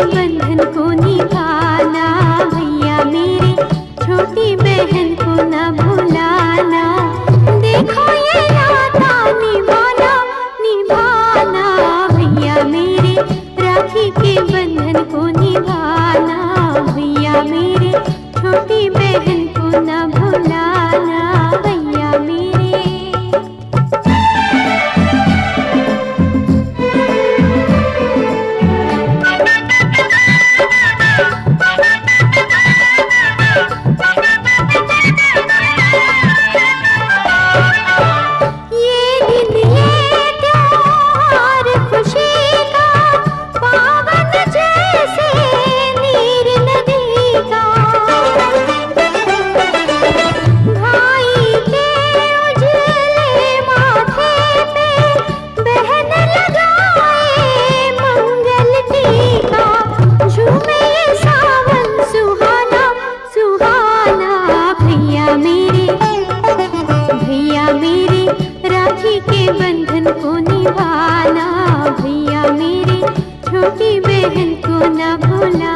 बंधन को निभाना बहन को निभाना भैया मेरी छोटी बहन को ना भुला